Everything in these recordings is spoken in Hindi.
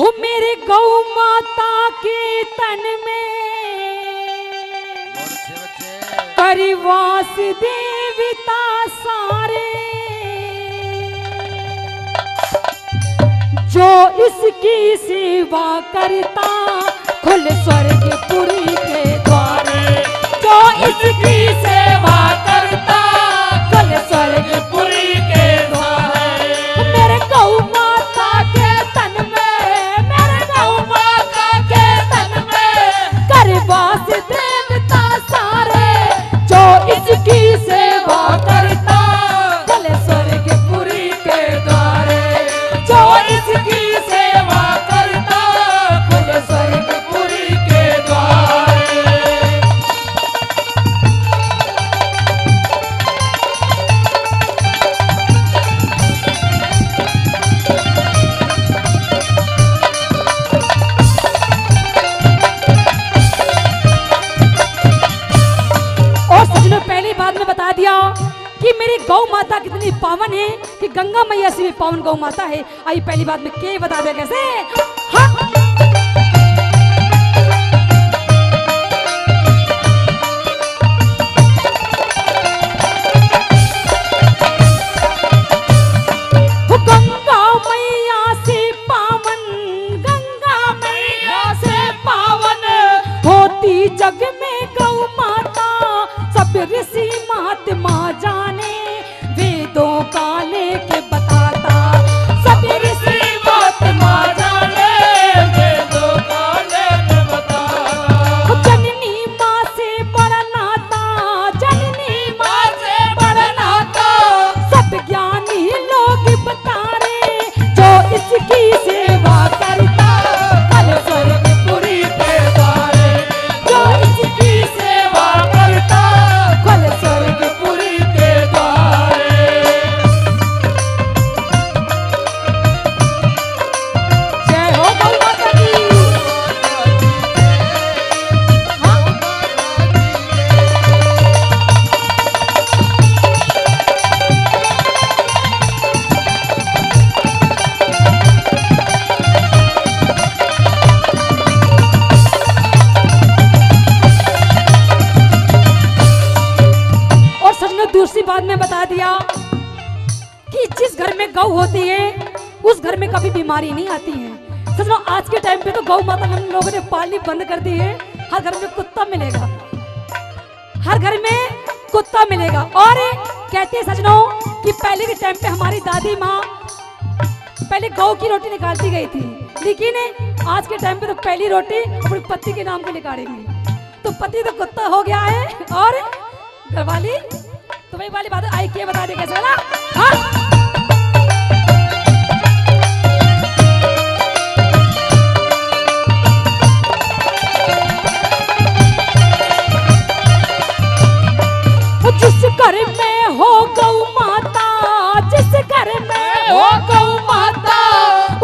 हो मेरे गौ माता के तन में। परिवास देवता सारे। जो इसकी सेवा करता, खुल स्वर्ग पुरी गौ माता कितनी पावन है कि गंगा मैया से भी पावन गौ माता है। आई पहली बात में के बता दे कैसे? जग में गौ माता। सब ऋषि महात्मा जाने दिया कि जिस घर में गौ होती है, उस घर में कभी बीमारी नहीं आती है। सजनों आज के टाइम पे तो गौ माता हम लोगों ने पालनी बंद कर दी है। हर घर में कुत्ता मिलेगा। हर घर में कुत्ता मिलेगा। और कहते हैं सजनों कि पहले के टाइम पे हमारी दादी माँ पहले गौ की रोटी निकालती गई थी। लेकिन आज के टाइम पे तो पहली रोटी अपने पति के नाम पे निकालेंगे तो पति तो कुत्ता हो गया है। और घरवाली तुम्हें वाली बात आई के बता दे कैसे वाला हाँ? घर में हो गौ माता, जिस घर में हो गौ माता,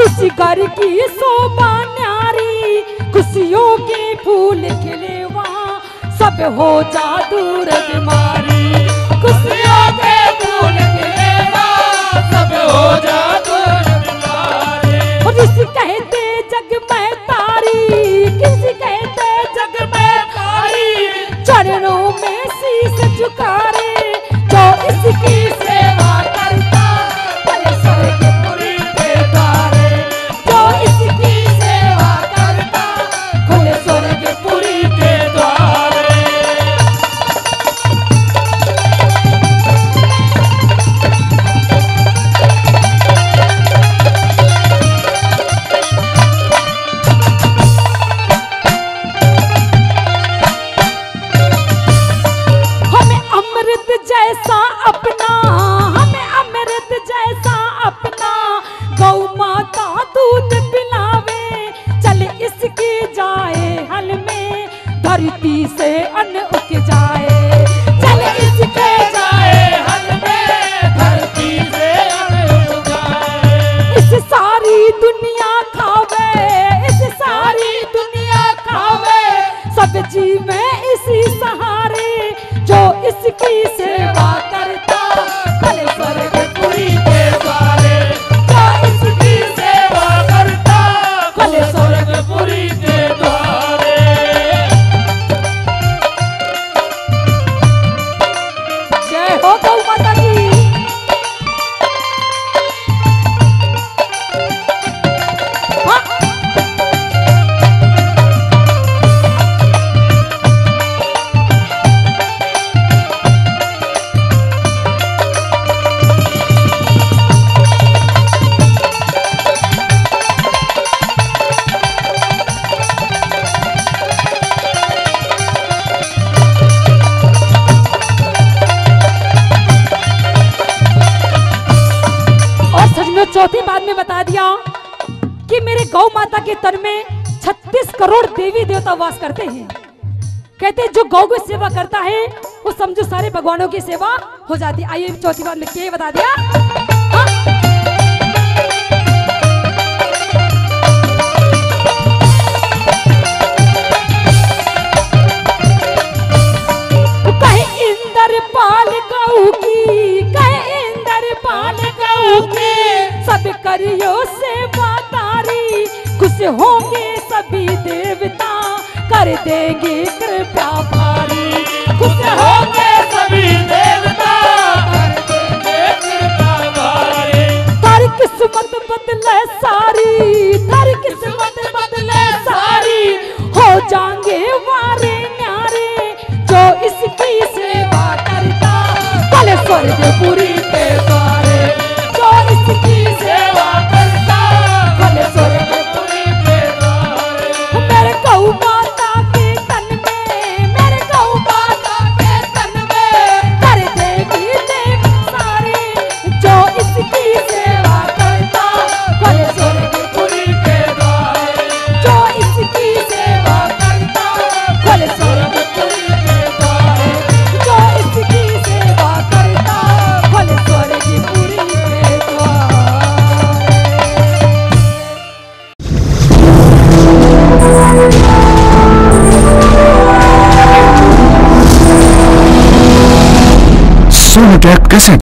उसी घर की शोभा न्यारी, खुशियों के फूल खिले वहाँ, सब हो जा दूर बीमारी माता के तन में 36 करोड़ देवी देवता वास करते हैं। कहते हैं, जो गौ की सेवा करता है, वो समझो सारे भगवानों की सेवा हो जाती आइए चौथी बात में क्या बता दिया। होंगे सभी देवता, कर देंगे कृपा भारी। खुश होंगे सभी देवता, कर देंगे कृपा भारी। कर किस्मत बदले सारी सोनोटेक कैसेट?